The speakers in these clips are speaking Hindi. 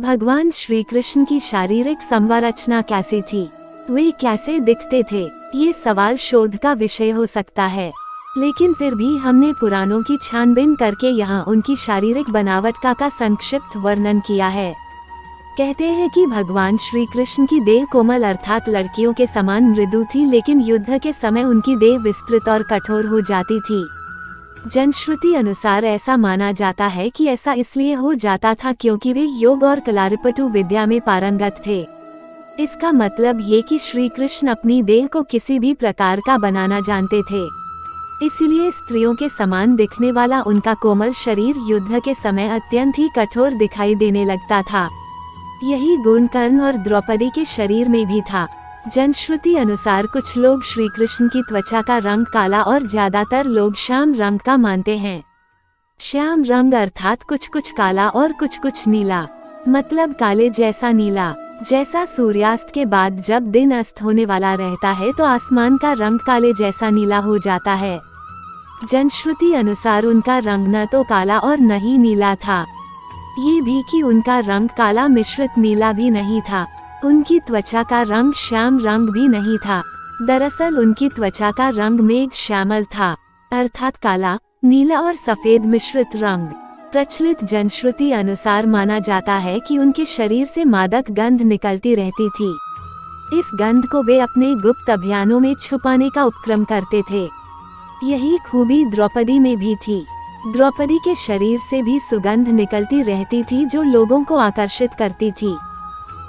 भगवान श्री कृष्ण की शारीरिक संवारचना कैसी थी? वे कैसे दिखते थे? ये सवाल शोध का विषय हो सकता है। लेकिन फिर भी हमने पुराणों की छानबीन करके यहाँ उनकी शारीरिक बनावट का का संक्षिप्त वर्णन किया है। कहते हैं कि भगवान श्री कृष्ण की देह कोमल अर्थात लड़कियों के समान मृदु थी, लेकिन युद्ध के समय उनकी देह विस्तृत और कठोर हो जाती थी। जनश्रुति अनुसार ऐसा माना जाता है कि ऐसा इसलिए हो जाता था क्योंकि वे योग और कलारिपटु विद्या में पारंगत थे। इसका मतलब ये कि श्री कृष्ण अपनी देह को किसी भी प्रकार का बनाना जानते थे। इसलिए स्त्रियों के समान दिखने वाला उनका कोमल शरीर युद्ध के समय अत्यंत ही कठोर दिखाई देने लगता था। यही गुण कर्ण और द्रौपदी के शरीर में भी था। जनश्रुति अनुसार कुछ लोग श्री कृष्ण की त्वचा का रंग काला और ज़्यादातर लोग श्याम रंग का मानते हैं। श्याम रंग अर्थात कुछ कुछ काला और कुछ कुछ नीला। मतलब काले जैसा नीला। जैसा सूर्यास्त के बाद जब दिन अस्त होने वाला रहता है तो आसमान का रंग काले जैसा नीला हो जाता है। जनश्रुति अनुसार उनका रंग न तो काला और न ही नीला था। ये भी कि उनका रंग काला मिश्रित नीला भी नहीं था। उनकी त्वचा का रंग श्याम रंग भी नहीं था। दरअसल उनकी त्वचा का रंग मेघ श्यामल था, अर्थात काला, नीला और सफ़ेद मिश्रित रंग। प्रचलित जनश्रुति अनुसार माना जाता है कि उनके शरीर से मादक गंध निकलती रहती थी। इस गंध को वे अपने गुप्त अभियानों में छुपाने का उपक्रम करते थे। यही खूबी द्रौपदी में भी थी। द्रौपदी के शरीर से भी सुगंध निकलती रहती थी जो लोगों को आकर्षित करती थी।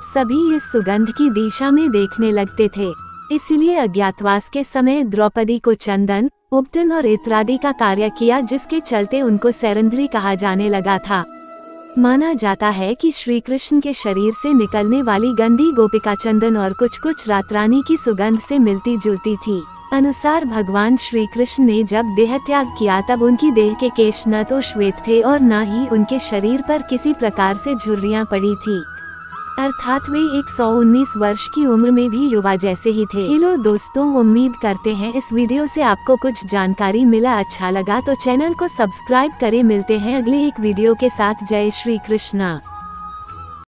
सभी इस सुगंध की दिशा में देखने लगते थे। इसलिए अज्ञातवास के समय द्रौपदी को चंदन उपटन और इत्रादि का कार्य किया जिसके चलते उनको सैरंद्री कहा जाने लगा था। माना जाता है कि श्री कृष्ण के शरीर से निकलने वाली गंदी गोपिका चंदन और कुछ कुछ रात्रानी की सुगंध से मिलती जुलती थी। अनुसार भगवान श्री कृष्ण ने जब देह त्याग किया तब उनकी देह के केश न तो श्वेत थे और न ही उनके शरीर पर किसी प्रकार से झुर्रियाँ पड़ी थी। अर्थात वे 119 वर्ष की उम्र में भी युवा जैसे ही थे। हेलो दोस्तों, उम्मीद करते हैं इस वीडियो से आपको कुछ जानकारी मिला अच्छा लगा तो चैनल को सब्सक्राइब करें। मिलते हैं अगले एक वीडियो के साथ। जय श्री कृष्णा।